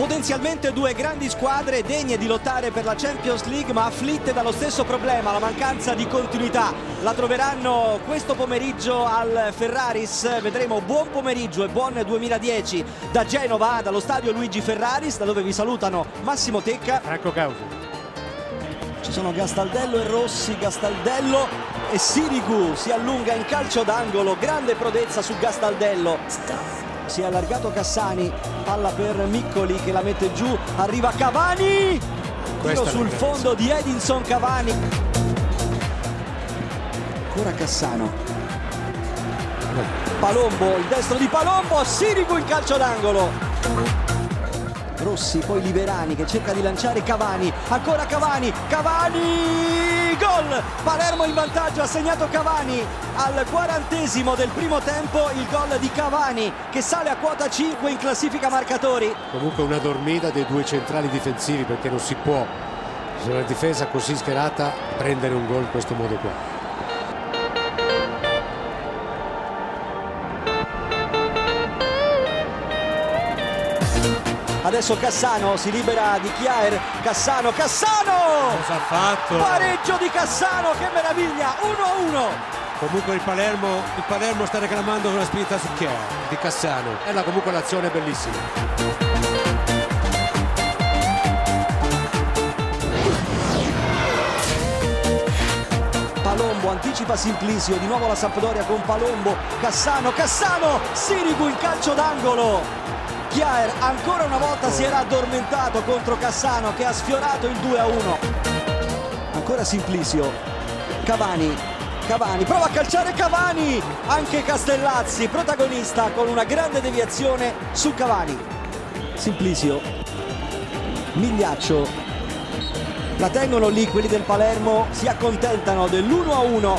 Potenzialmente due grandi squadre degne di lottare per la Champions League ma afflitte dallo stesso problema, la mancanza di continuità. La troveranno questo pomeriggio al Ferraris, vedremo buon pomeriggio e buon 2010 da Genova, dallo stadio Luigi Ferraris, da dove vi salutano Massimo Tecca. Franco Causi. Ci sono Gastaldello e Rossi, Gastaldello e Sirigu si allunga in calcio d'angolo, grande prodezza su Gastaldello si è allargato Cassani palla per Miccoli che la mette giù arriva Cavani! Tiro sul fondo di Edinson Cavani. Ancora Cassano. Palombo il destro di Palombo Sirigu in calcio d'angolo Rossi, poi Liverani che cerca di lanciare Cavani, ancora Cavani, Cavani, gol! Palermo in vantaggio, ha segnato Cavani al quarantesimo del primo tempo, il gol di Cavani che sale a quota 5 in classifica marcatori. Comunque una dormita dei due centrali difensivi perché non si può, se una difesa così schierata, prendere un gol in questo modo qua. Adesso Cassano si libera di Chiaer. Cassano Cassano! Cosa ha fatto? Pareggio di Cassano che meraviglia! 1-1 comunque il Palermo, il Palermo sta reclamando una spinta su Chiaer di Cassano. È la, comunque l'azione bellissima. Palombo anticipa Simplisio di nuovo la Sampdoria con Palombo. Cassano Cassano Sirigu in calcio d'angolo Chiaer ancora una volta si era addormentato contro Cassano che ha sfiorato il 2 a 1 ancora Simplisio Cavani. Cavani. Prova a calciare Cavani. Anche Castellazzi protagonista con una grande deviazione su Cavani. Simplisio Migliaccio. La tengono lì quelli del Palermo. Si accontentano dell'1 a 1